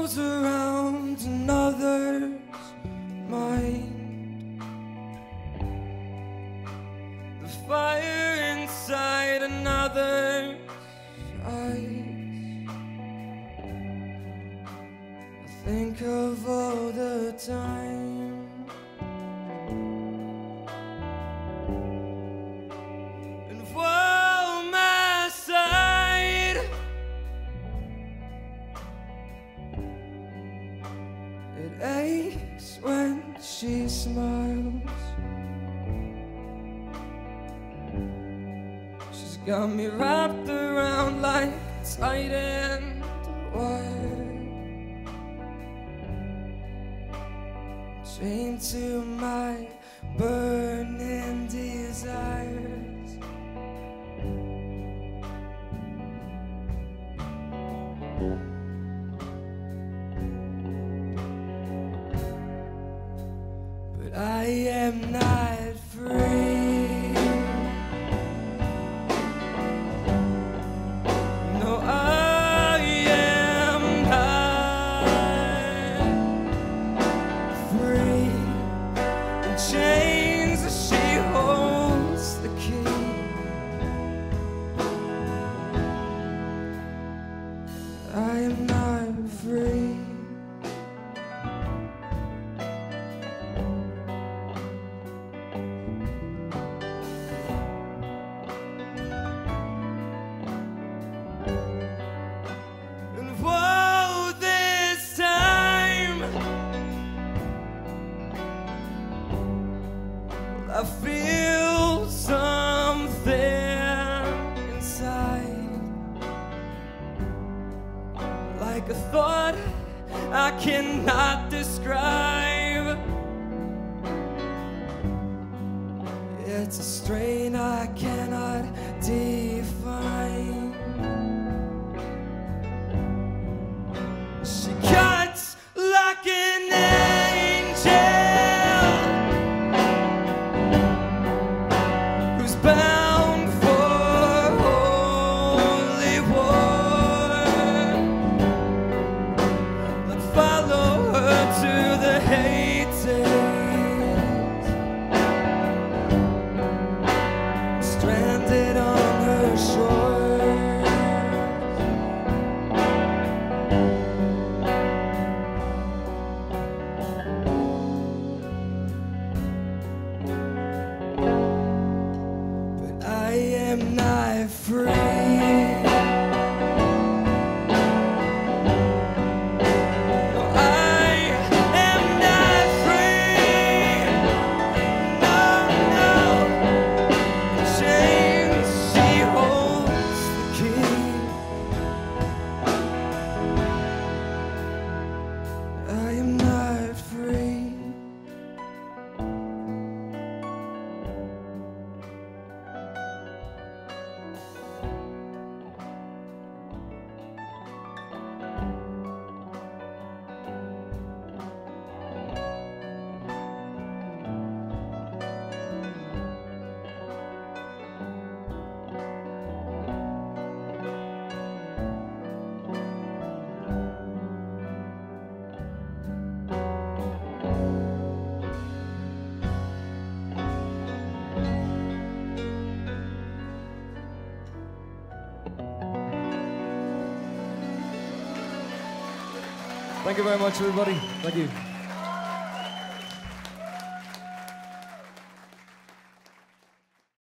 goes around another's mind. The fire inside another. smiles. She's got me wrapped around like a tight end wire. Chained to my bird. am not. feel something inside. Like a thought I cannot describe. It's a strain I can't Free. Thank you very much, everybody. Thank you.